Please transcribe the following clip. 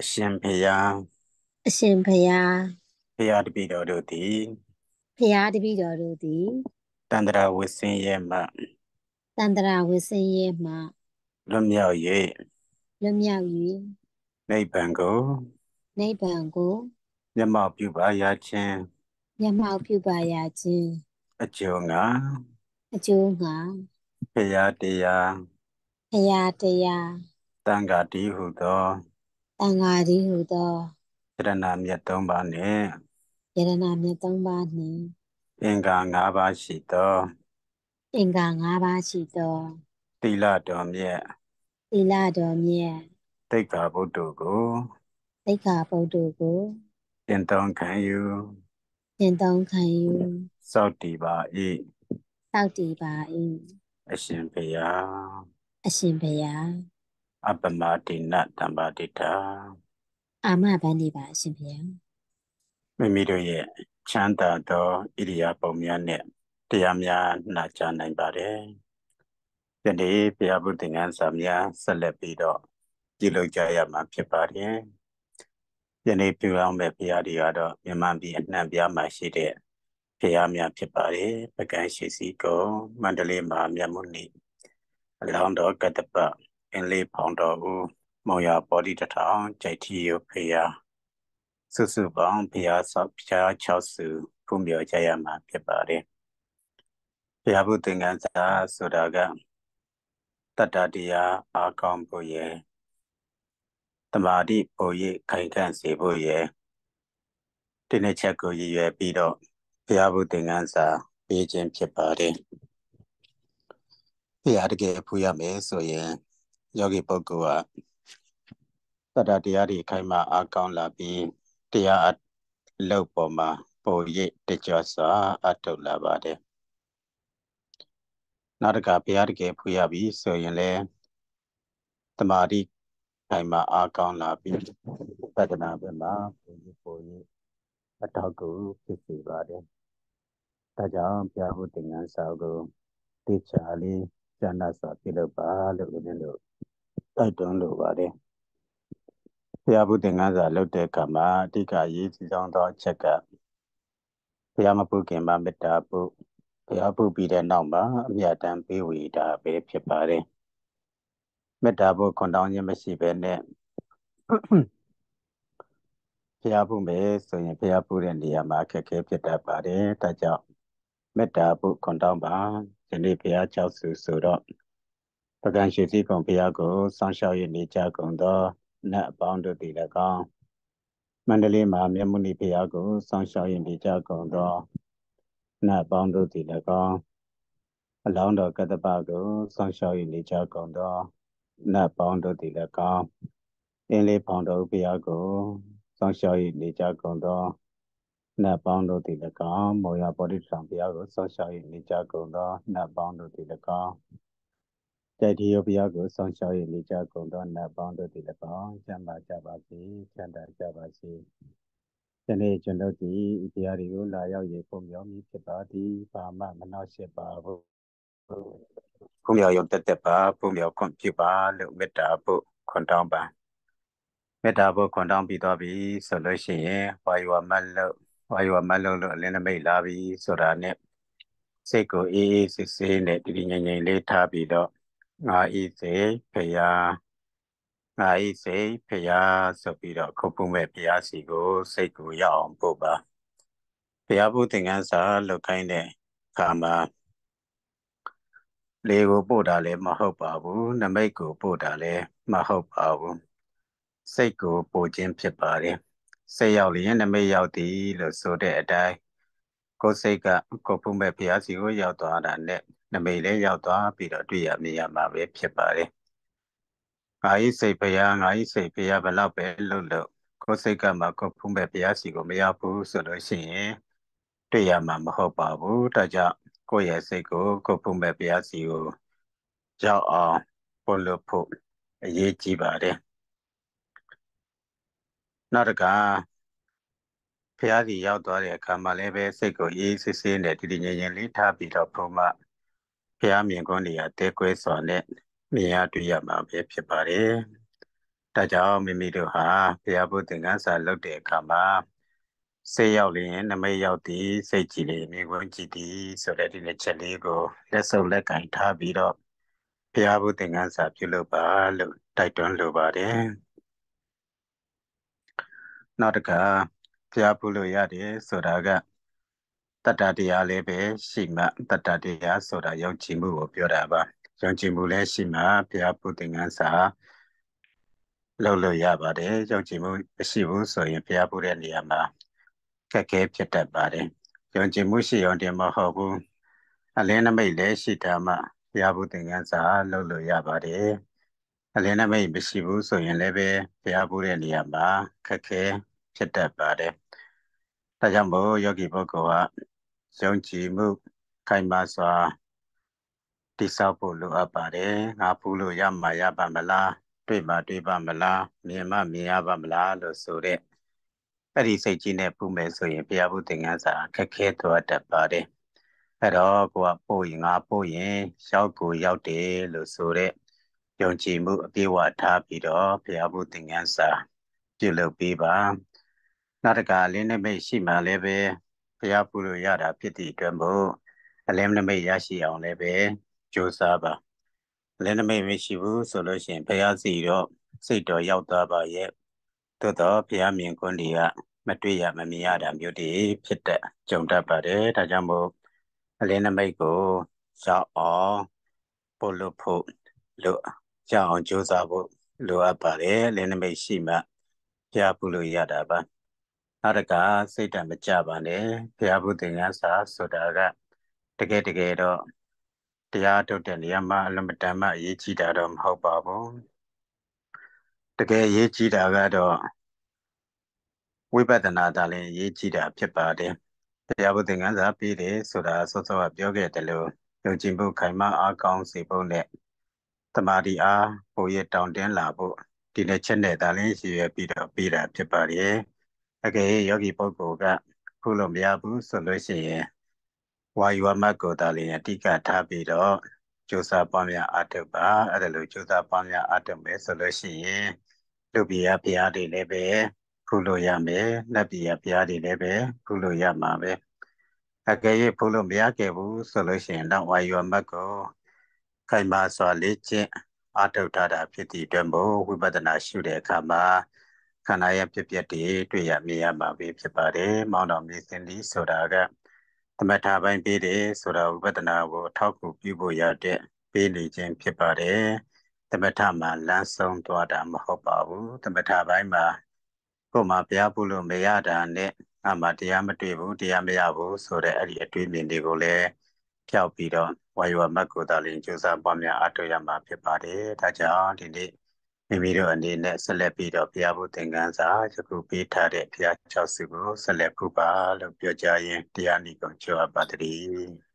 အရှင်ဖျားအရှင်ဖျားဖျားတပိတော်တို့သည်ဖျားတပိတော်တို့သည်တန္တရာဝဆင်းရဲမှတန္တရာဝဆင်းရဲမှလွတ်မြောက်၍လွတ်မြောက်၍နိဗ္ဗာန်ကိုနိဗ္ဗာန်ကိုမျက်မှောက်ပြုပါရခြင်းမျက်မှောက်ပြုပါရခြင်းအကျိုးငါအကျိုးငါဖရာတရားဖရာတရားတန်ခါတည်းဟုသော တန်ဃာတည်းဟုသောယရဏမြတ်သုံးပါးနှင့်ယရဏမြတ်သုံးပါးနှင့်အင်္ဂါ၅ပါးရှိသောအင်္ဂါ၅ပါးရှိသောသီလတော်မြတ်သီလတော်မြတ်သိက္ခာပုဒ်တို့ကိုသိက္ခာပုဒ်တို့ကိုကျင့်သုံးခံယူကျင့်သုံးခံယူစောင့်တည်ပါ၏စောင့်တည်ပါ၏အရှင်ဘုရားအရှင်ဘုရား အပမတိနတံပါတိတာအာမဗန္ဒီပါအရှင်ဘုရားမိမိတို့ရဲ့ချမ်းသာသောဣရိယာပုံများနဲ့တရားများနာကြားနိုင်ပါတယ်ယနေ့ဘုရားဘုသင်္ကန်းစာများဆက်လက်ပြီးတော့ကြည်လို့ကြရမှာဖြစ်ပါတယ်ယနေ့ပြုအောင်မဲ့ဘုရားတွေကတော့မြန်မာပြည်အနှံ့ပြားမှာရှိတဲ့ဘုရားများဖြစ်ပါတယ်ပကံရှိစီကုံမန္တလေးမှာမြတ်မုနိအလောင်းတော်ကတ္တပ အင်းလေးဖောင်တော်ဦးမောင်ရပေါ်ဒီတထောင်ကြိုက်ထီယဖရာစုစုပေါင်းဖရာဆောက်ဖရာ6စုဖွင့်ပြောကြရမှာဖြစ်ပါတယ်ဖရာဘုသင်္ကန်းစာဆိုတာကတတ္တတရားအာကောင်းဖို့ရဲ့တမာတိပုံရိပ်ခိုင်ခန့်စေဖို့ရဲ့ဒီနေ့ချက်ကိုရည်ရွယ်ပြီးတော့ဘုရားဘုသင်္ကန်းစာပေးခြင်းဖြစ်ပါတယ်ဘုရားတကယ်ဖူးရမယ်ဆိုရင် ယောဂီပုဂ္ဂိုလ်ကတတတရားတွေခိုင်မာအားကောင်းလာပြီးတရားအလုပ်ပေါ်မှာပုံရိပ်တကြစွာအထုတ်လာပါတယ်နောက်တစ်ခါဘုရားတကယ်ဖူးရပြီဆိုရင်လည်းတမာတိခိုင်မာအားကောင်းလာပြီးပဒနာဘက်မှာပုံရိပ်ပုံရိပ်အထောက်ကူဖြစ်စေပါတယ်ဒါကြောင့်ဘုရားဟူတင်ငန်းစာကိုတေချာလေးကျမ်းစာပြုလုပ်ပါလို့ဦးဇင်းတို့ တိုက်တွန်းလိုပါတယ်ဘုရားဘုသင်္ကန်းစာလုပ်တဲ့အခါမှာအဓိကရေးစီဆောင်သောအချက်ကဘုရားမပုခင်မှာမေတ္တာပုဘုရားပုပြီးတဲ့နောက်မှာအမြတ်တမ်းပေးဝေတာပဲဖြစ်ပါတယ်မေတ္တာပုခွန်တောင်းခြင်းမရှိဘဲနဲ့ဘုရားပုမယ်ဆိုရင်ဘုရားပုတဲ့နေရာမှာအခက်အခဲဖြစ်တတ်ပါတယ်ဒါကြောင့်မေတ္တာပုခွန်တောင်းပါဒီနေ့ဘုရားကြောက်စုဆိုတော့ ပကံရှိစီကုံဘုရားကိုစောင့်ရှောက်ရနေကြကုန်သောနတ်အပေါင်းတို့သည်၎င်းမန္တလေးမှာမြတ်မုနိဘုရားကိုစောင့်ရှောက်ရနေကြကုန်သောနတ်အပေါင်းတို့သည်၎င်းအလောင်းတော်ကတ္တပကိုစောင့်ရှောက်ရနေကြကုန်သောနတ်ပေါင်းတို့သည်၎င်းအင်းလေးဖောင်တော်ဘုရားကိုစောင့်ရှောက်ရနေကြကုန်သောနတ်ပေါင်းတို့သည်၎င်းမောရပောတိထံဘုရားကိုစောင့်ရှောက်ရနေကြကုန်သောနတ်ပေါင်းတို့သည်၎င်း တိုက်ဒီယဘုရားကိုဆောင်ရှောက်ရနေကြကုန်သောနတ်ပေါင်းတို့သည်၎င်းကျမ်းပါကြပါစေချမ်းသာကြပါစေဒီနေ့ကျွန်တော်ဒီတရားတွေကိုလာရောက်ရေပုံမြော်မိဖြစ်ပါသည်ဘာမှမနှောက်ယှက်ပါဘူးပုံမြော်ရုံတက်တက်ပါပုံမြော်ခွန်ပြုပါလို့မေတ္တာဖို့ခွန်တောင်းပါမေတ္တာဖို့ခွန်တောင်းပြီးတော့ပြီဆိုလို့ရှိရင်ဝါယောမတ်လို့ဝါယောမတ်လို့လို့အလင်းနမိတ်လာပြီဆိုတာနဲ့စိတ်ကိုအေးအေးစစ်စစ်နဲ့တည်ငြိမ်ငြိမ်လေးထားပြီးတော့ ငါဤစေဖယားငါဤစေဖယားဆိုပြီးတော့ခုပုမဲ့ဖယားစီကိုစိတ်ကိုရောက်အောင်ပို့ပါဖယားဘုသင်္ကန်းစာလောက်ခိုင်းတဲ့ခါမှာလေကိုပို့တာလည်းမဟုတ်ပါဘူးနမိတ်ကိုပို့တာလည်းမဟုတ်ပါဘူးစိတ်ကိုပို့ခြင်းဖြစ်ပါတယ်စိတ်ရောက်လျင်နမိတ်ရောက်သည်လို့ဆိုတဲ့အတိုင်းကိုယ်စိတ်ကကိုယ်ဖုမဲ့ဖျားစီကိုရောက်သွားတာနဲ့ နမိတ်လည်းရောက်သွားပြီးတော့တွေ့ရမြင်ရမှာပဲဖြစ်ပါတယ်။ငါဤစိတ်ဖျားငါဤစိတ်ဖျားဘလောက်ပဲလို့လို့ကိုယ်စိတ်ကမှကိုယ်ဖုမဲ့ဖျားစီကိုမရောက်ဘူးဆိုလို့ရှိရင်တွေ့ရမှာမဟုတ်ပါဘူး။ဒါကြောင့်ကိုယ့်ရဲ့စိတ်ကိုကိုယ်ဖုမဲ့ဖျားစီကိုရောက်အောင်ပို့လို့ဖို့အရေးကြီးပါတယ်။နောက်တစ်ခါဖះစီရောက်သွားတဲ့အခါမှာလည်းပဲစိတ်ကိုအေးစစ်စစ်နဲ့တည်တည်ငြိမ်ငြိမ်လေးထားပြီးတော့ဘုံမ ဖះမြင်ကွန်းနေရတဲကွဲစွာနဲ့မြင်ရတွေ့ရမှာပဲဖြစ်ပါတယ်ဒါကြောင့်မိမိတို့ဟာဘုရားဘုသင်္ကန်းစာလုပ်တဲ့အခါမှာစိတ်ရောက်လျင်နမိတ်ရောက်သည်စိတ်ကြည်လျင်မြေခွန်းကြည်သည်ဆိုတဲ့ဒီနှစ်ချက်လေးကိုလက်စုပ်လက်ကင်ထားပြီးတော့ဘုရားဘုသင်္ကန်းစာပြုလုပ်ပါလို့တိုက်တွန်းလိုပါတယ်နောက်တစ်ခါဘုရားပြုလို့ရတယ်ဆိုတာက တတ္တတရားလေးပဲရှိမှတတ္တတရားဆိုတာယုံကြည်မှုကိုပြောတာပါယုံကြည်မှုလည်းရှိမှဘုရားဘုသင်္ကန်းစာလုပ်လို့ရပါတယ်ယုံကြည်မှုမရှိဘူးဆိုရင်ဘုရားဘုတဲ့နေရာမှာခက်ခဲဖြစ်တတ်ပါတယ်ယုံကြည်မှုရှိအောင်တင်မဟုတ်ဘူးအလင်းနမိတ်လည်းရှိတာမှဘုရားဘုသင်္ကန်းစာလုပ်လို့ရပါတယ်အလင်းနမိတ်မရှိဘူးဆိုရင်လည်းပဲဘုရားဘုတဲ့နေရာမှာခက်ခဲဖြစ်တတ်ပါတယ် ဒါကြောင့်မို့ယောဂီပုဂ္ဂိုလ်ကယုံကြည်မှုခိုင်မာစွာတိဆောက်ဖို့လိုအပ်ပါတယ်ငါဖူးလို့ရမှာရပါမလားတွေ့ပါတွေ့ပါမလားမြင်မှမြင်ရပါမလားလို့ဆိုတဲ့အဲ့ဒီစိတ်ကြီးနဲ့ပူမယ်ဆိုရင်ဘုရားဘုသင်္ကန်းစာခက်ခဲသွားတတ်ပါတယ်အဲ့တော့ကိုကပို့ရင်ငါပို့ရင်ရောက်ကိုရောက်တယ်လို့ဆိုတဲ့ယုံကြည်မှုအပြည့်ဝထားပြီးတော့ဘုရားဘုသင်္ကန်းစာပြုလုပ်ပေးပါ နောက်တကလင်းနမိတ်ရှိမှလည်းပဲဘုရားပြုလို့ရတာဖြစ်သည့်အတွက်မို့အလင်းနမိတ်ရရှိအောင်လည်းပဲကြိုးစားပါလည်းနမိတ်မရှိဘူးဆိုလို့ရှိရင်ဘုရားစီတော့စိတ်တော်ရောက်သွားပါရဲ့သို့တော့ဘုရားမြင်ခွန်းတွေကမတွေ့ရမမြင်ရတာမျိုးတွေဖြစ်တဲ့ကြုံတတ်ပါတယ်ဒါကြောင့်မို့အလင်းနမိတ်ကိုရောက်အောင်ပို့လို့ဖို့လို့ကြောက်အောင်ကြိုးစားဖို့လိုအပ်ပါတယ်အလင်းနမိတ်ရှိမှဘုရားပြုလို့ရတာပါ နောက်တကစိတ်တမကြပါနဲ့ဘုရားဘုသင်္ကန်းစာဆိုတာကတကယ်တကယ်တော့တရားထုတ်တဲ့နေရာမှာအလွန်မတန်မှအရေးကြီးတာတော့မဟုတ်ပါဘူးတကယ်အရေးကြီးတာကတော့ဝိပဿနာသာလည်းအရေးကြီးတာဖြစ်ပါတယ်တရားဘုသင်္ကန်းစာပြီးတယ်ဆိုတာစောစောကပြောခဲ့တယ်လို့ယုံကြည်မှုခိုင်မာအားကောင်းစေဖို့နဲ့တမာတိအားပိုရတောင်းတင်းလာဖို့ဒီလက်ချက်နဲ့ဒါလည်းရည်ရွယ်ပြီးတော့ပြီးတာဖြစ်ပါတယ် အကယ်ယောဂီပုဂ္ဂိုလ်ကခုလိုမရဘူးဆိုလို့ရှိရင်ဝါယူမတ်ကိုဒါလည်းအတိကထားပြီးတော့ကြိုးစားပွားများအားထုတ်ပါအဲ့ဒါလိုကြိုးစားပွားများအားထုတ်မယ်ဆိုလို့ရှိရင်လူပြည်ရဘုရားတွေလည်းပဲခုလိုရမယ်လက်ပြည်ရဘုရားတွေလည်းပဲခုလိုရမှာပဲအကယ်၍ဖုလို့မရခဲ့ဘူးဆိုလို့ရှိရင်တော့ဝါယူမတ်ကိုခိုင်မာစွာလေ့ကျင့်အားထုတ်ထားတာဖြစ်သည့်အတွက်မို့ဝိပဿနာရှုတဲ့အခါမှာ ခန္ဓာရဲ့ဖြစ်ပျက်တွေတွေ့ရမြင်ရမှာပဲဖြစ်ပါတယ်။မောင်းတော်မြင်စင်သည်ဆိုတာကသမထပိုင်းပေးတယ်ဆိုတာဝိပဿနာကိုအထောက်အကူပြုဖို့ရတဲ့ပေးနေခြင်းဖြစ်ပါတယ်။သမထမှာလမ်းဆုံးသွားတာမဟုတ်ပါဘူး။သမထပိုင်းမှာကိုယ်မှာဘုရားပြုလို့မရတာနဲ့အမှတရားမတွေ့ဘူးတရားမရဘူးဆိုတဲ့အဲ့ဒီအတွေ့အမြင်တွေကိုလည်းဖျောက်ပြီးတော့ဝါယောမတ်ကိုသာလင်ကြိုးစားပွားများအထောက်ရမှာဖြစ်ပါတယ်။ဒါကြောင့်ဒီနေ့ မိမိတို့အနေနဲ့ဆက်လက်ပြီးတော့ဘုရားဘုသင်္ကန်းစာယခုပေးထားတဲ့ဘုရား၆စုကိုဆက်လက်ဖူးပါလို့ပြောကြရင်တရားနိဂုံကျော်ပါတည်း